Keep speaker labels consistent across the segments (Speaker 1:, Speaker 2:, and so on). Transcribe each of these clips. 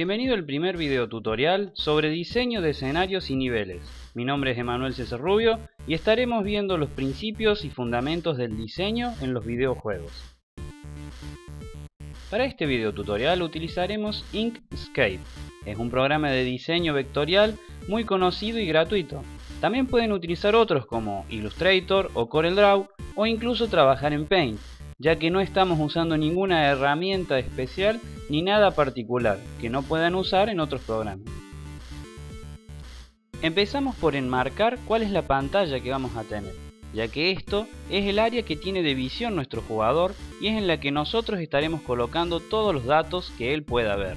Speaker 1: Bienvenido al primer video tutorial sobre diseño de escenarios y niveles. Mi nombre es Emanuel César Rubio y estaremos viendo los principios y fundamentos del diseño en los videojuegos. Para este video tutorial utilizaremos Inkscape. Es un programa de diseño vectorial muy conocido y gratuito. También pueden utilizar otros como Illustrator o CorelDRAW o incluso trabajar en Paint, ya que no estamos usando ninguna herramienta especial ni nada particular que no puedan usar en otros programas. Empezamos por enmarcar cuál es la pantalla que vamos a tener, ya que esto es el área que tiene de visión nuestro jugador y es en la que nosotros estaremos colocando todos los datos que él pueda ver.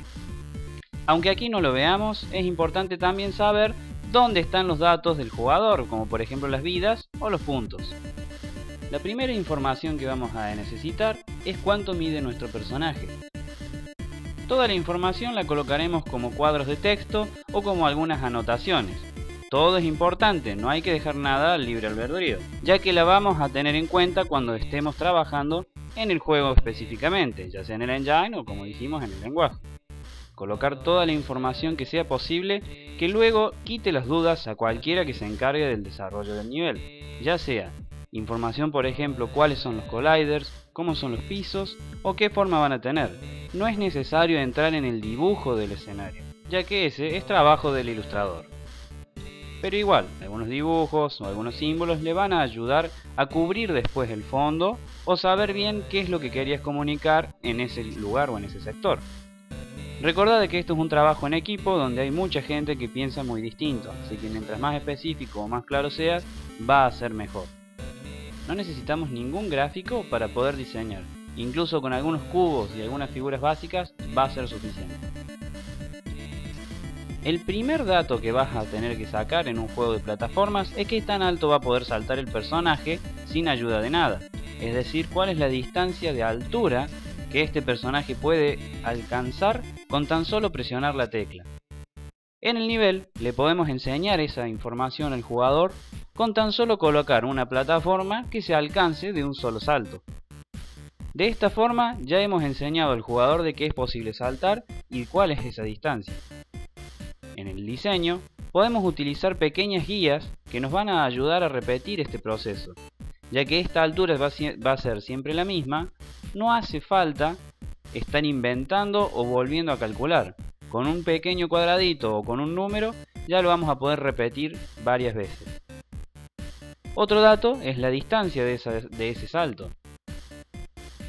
Speaker 1: Aunque aquí no lo veamos, es importante también saber dónde están los datos del jugador, como por ejemplo las vidas o los puntos. La primera información que vamos a necesitar es cuánto mide nuestro personaje. Toda la información la colocaremos como cuadros de texto o como algunas anotaciones. Todo es importante, no hay que dejar nada al libre albedrío, ya que la vamos a tener en cuenta cuando estemos trabajando en el juego específicamente, ya sea en el engine o como dijimos en el lenguaje. Colocar toda la información que sea posible que luego quite las dudas a cualquiera que se encargue del desarrollo del nivel, ya sea Información por ejemplo cuáles son los colliders, cómo son los pisos o qué forma van a tener. No es necesario entrar en el dibujo del escenario, ya que ese es trabajo del ilustrador. Pero igual, algunos dibujos o algunos símbolos le van a ayudar a cubrir después el fondo o saber bien qué es lo que querías comunicar en ese lugar o en ese sector. Recordad que esto es un trabajo en equipo donde hay mucha gente que piensa muy distinto, así que mientras más específico o más claro seas, va a ser mejor. No necesitamos ningún gráfico para poder diseñar. Incluso con algunos cubos y algunas figuras básicas va a ser suficiente. El primer dato que vas a tener que sacar en un juego de plataformas es qué tan alto va a poder saltar el personaje sin ayuda de nada. Es decir, cuál es la distancia de altura que este personaje puede alcanzar con tan solo presionar la tecla. En el nivel le podemos enseñar esa información al jugador con tan solo colocar una plataforma que se alcance de un solo salto. De esta forma ya hemos enseñado al jugador de qué es posible saltar y cuál es esa distancia. En el diseño podemos utilizar pequeñas guías que nos van a ayudar a repetir este proceso. Ya que esta altura va a ser siempre la misma, no hace falta estar inventando o volviendo a calcular. Con un pequeño cuadradito o con un número ya lo vamos a poder repetir varias veces. Otro dato es la distancia de, ese salto.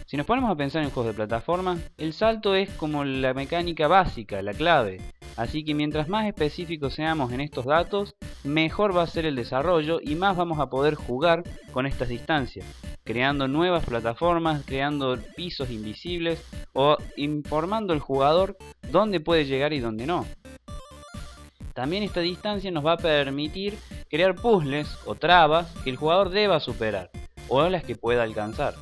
Speaker 1: Si nos ponemos a pensar en juegos de plataforma, el salto es como la mecánica básica, la clave. Así que mientras más específicos seamos en estos datos, mejor va a ser el desarrollo y más vamos a poder jugar con estas distancias, creando nuevas plataformas, creando pisos invisibles o informando al jugador dónde puede llegar y dónde no. También esta distancia nos va a permitir crear puzzles o trabas que el jugador deba superar o las que pueda alcanzar.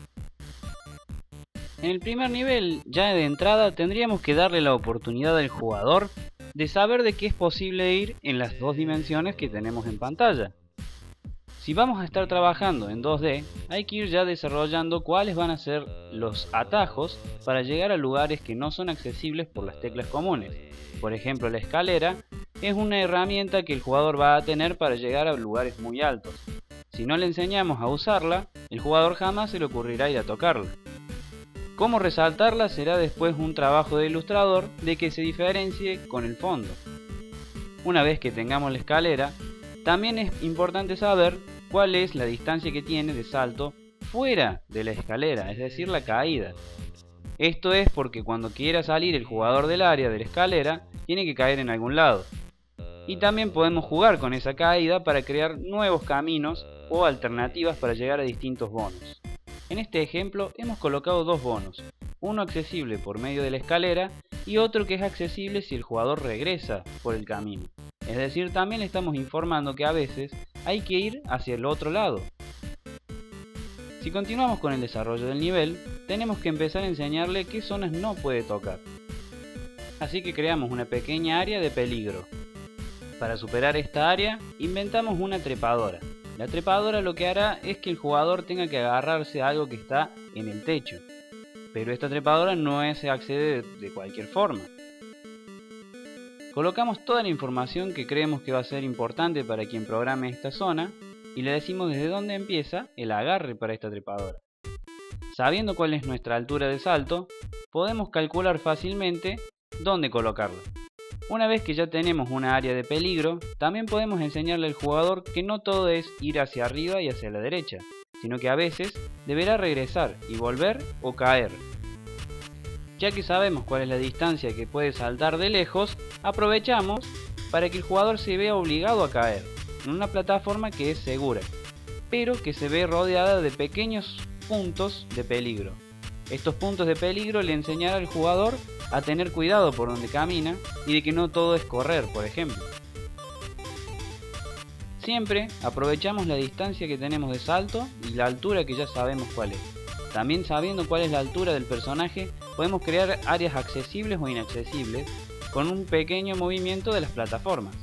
Speaker 1: En el primer nivel, ya de entrada, tendríamos que darle la oportunidad al jugador de saber de qué es posible ir en las dos dimensiones que tenemos en pantalla. Si vamos a estar trabajando en 2D, hay que ir ya desarrollando cuáles van a ser los atajos para llegar a lugares que no son accesibles por las teclas comunes. Por ejemplo, la escalera es una herramienta que el jugador va a tener para llegar a lugares muy altos. Si no le enseñamos a usarla, el jugador jamás se le ocurrirá ir a tocarla. Cómo resaltarla será después un trabajo de ilustrador de que se diferencie con el fondo. Una vez que tengamos la escalera, también es importante saber cuál es la distancia que tiene de salto fuera de la escalera, es decir, la caída. Esto es porque cuando quiera salir el jugador del área de la escalera, tiene que caer en algún lado y también podemos jugar con esa caída para crear nuevos caminos o alternativas para llegar a distintos bonos. En este ejemplo hemos colocado dos bonos, uno accesible por medio de la escalera y otro que es accesible si el jugador regresa por el camino. Es decir, también estamos informando que a veces hay que ir hacia el otro lado. Si continuamos con el desarrollo del nivel, tenemos que empezar a enseñarle qué zonas no puede tocar. Así que creamos una pequeña área de peligro, Para superar esta área, inventamos una trepadora. La trepadora lo que hará es que el jugador tenga que agarrarse a algo que está en el techo. Pero esta trepadora no se accede de cualquier forma. Colocamos toda la información que creemos que va a ser importante para quien programe esta zona y le decimos desde dónde empieza el agarre para esta trepadora. Sabiendo cuál es nuestra altura de salto, podemos calcular fácilmente dónde colocarla. Una vez que ya tenemos una área de peligro, también podemos enseñarle al jugador que no todo es ir hacia arriba y hacia la derecha, sino que a veces deberá regresar y volver o caer. Ya que sabemos cuál es la distancia que puede saltar de lejos, aprovechamos para que el jugador se vea obligado a caer en una plataforma que es segura, pero que se ve rodeada de pequeños puntos de peligro. Estos puntos de peligro le enseñarán al jugador a tener cuidado por donde camina y de que no todo es correr, por ejemplo. Siempre aprovechamos la distancia que tenemos de salto y la altura que ya sabemos cuál es. También sabiendo cuál es la altura del personaje, podemos crear áreas accesibles o inaccesibles con un pequeño movimiento de las plataformas.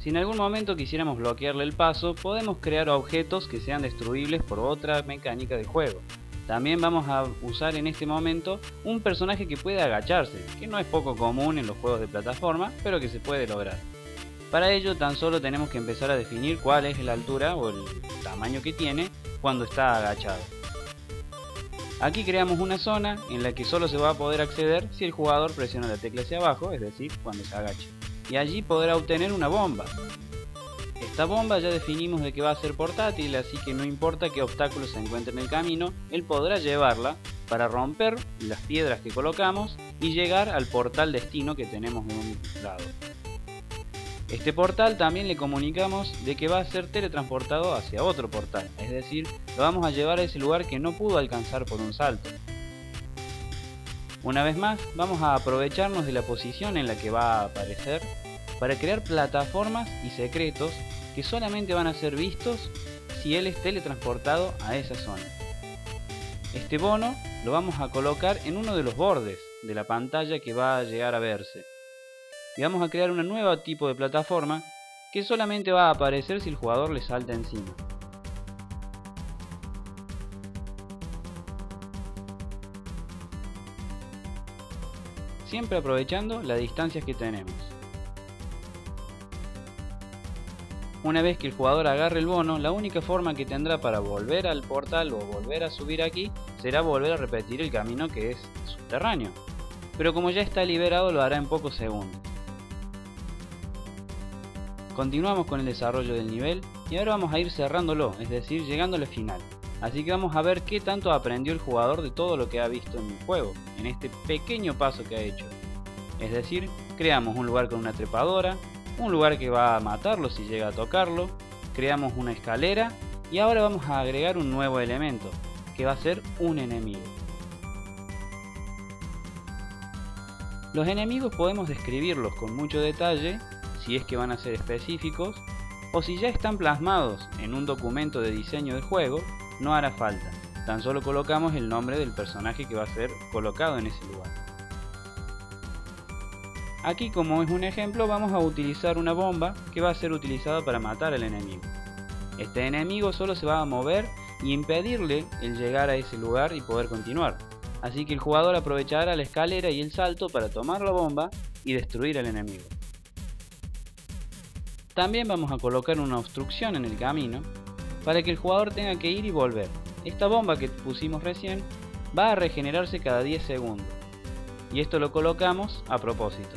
Speaker 1: Si en algún momento quisiéramos bloquearle el paso, podemos crear objetos que sean destruibles por otra mecánica de juego. También vamos a usar en este momento un personaje que puede agacharse, que no es poco común en los juegos de plataforma, pero que se puede lograr. Para ello tan solo tenemos que empezar a definir cuál es la altura o el tamaño que tiene cuando está agachado. Aquí creamos una zona en la que solo se va a poder acceder si el jugador presiona la tecla hacia abajo, es decir, cuando se agacha y allí podrá obtener una bomba. Esta bomba ya definimos de que va a ser portátil, así que no importa qué obstáculos se encuentre en el camino, él podrá llevarla para romper las piedras que colocamos y llegar al portal destino que tenemos en un lado. Este portal también le comunicamos de que va a ser teletransportado hacia otro portal, es decir, lo vamos a llevar a ese lugar que no pudo alcanzar por un salto. Una vez más, vamos a aprovecharnos de la posición en la que va a aparecer para crear plataformas y secretos que solamente van a ser vistos si él es teletransportado a esa zona. Este bono lo vamos a colocar en uno de los bordes de la pantalla que va a llegar a verse. Y vamos a crear un nuevo tipo de plataforma que solamente va a aparecer si el jugador le salta encima. Siempre aprovechando las distancias que tenemos. Una vez que el jugador agarre el bono, la única forma que tendrá para volver al portal o volver a subir aquí será volver a repetir el camino que es subterráneo. Pero como ya está liberado lo hará en pocos segundos. Continuamos con el desarrollo del nivel y ahora vamos a ir cerrándolo, es decir, llegando al final. Así que vamos a ver qué tanto aprendió el jugador de todo lo que ha visto en el juego, en este pequeño paso que ha hecho. Es decir, creamos un lugar con una trepadora, un lugar que va a matarlo si llega a tocarlo, creamos una escalera y ahora vamos a agregar un nuevo elemento, que va a ser un enemigo. Los enemigos podemos describirlos con mucho detalle, si es que van a ser específicos, o si ya están plasmados en un documento de diseño de juego, no hará falta, tan solo colocamos el nombre del personaje que va a ser colocado en ese lugar. Aquí como es un ejemplo vamos a utilizar una bomba que va a ser utilizada para matar al enemigo. Este enemigo solo se va a mover y impedirle el llegar a ese lugar y poder continuar. Así que el jugador aprovechará la escalera y el salto para tomar la bomba y destruir al enemigo. También vamos a colocar una obstrucción en el camino para que el jugador tenga que ir y volver. Esta bomba que pusimos recién va a regenerarse cada 10 segundos y esto lo colocamos a propósito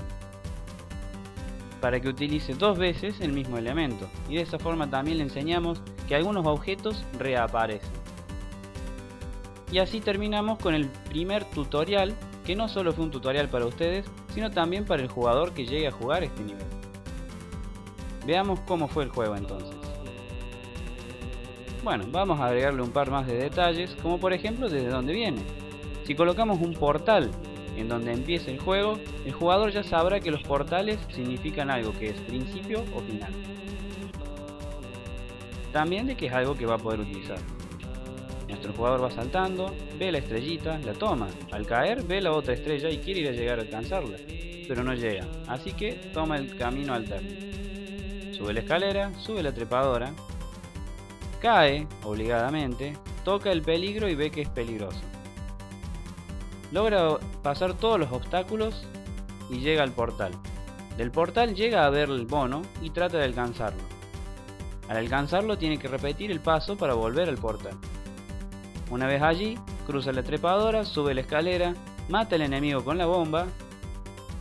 Speaker 1: para que utilice dos veces el mismo elemento y de esa forma también le enseñamos que algunos objetos reaparecen. Y así terminamos con el primer tutorial que no solo fue un tutorial para ustedes sino también para el jugador que llegue a jugar este nivel. Veamos cómo fue el juego entonces. Bueno, vamos a agregarle un par más de detalles, como por ejemplo desde dónde viene. Si colocamos un portal en donde empiece el juego, el jugador ya sabrá que los portales significan algo que es principio o final. También de que es algo que va a poder utilizar. Nuestro jugador va saltando, ve la estrellita, la toma. Al caer ve la otra estrella y quiere ir a llegar a alcanzarla, pero no llega, así que toma el camino alterno. Sube la escalera, sube la trepadora, cae obligadamente, toca el peligro y ve que es peligroso. Logra pasar todos los obstáculos y llega al portal. Del portal llega a ver el bono y trata de alcanzarlo. Al alcanzarlo tiene que repetir el paso para volver al portal. Una vez allí, cruza la trepadora, sube la escalera, mata al enemigo con la bomba,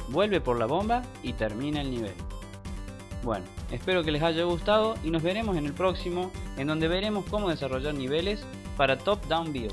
Speaker 1: vuelve por la bomba y termina el nivel. Bueno, espero que les haya gustado y nos veremos en el próximo, en donde veremos cómo desarrollar niveles para Top Down View.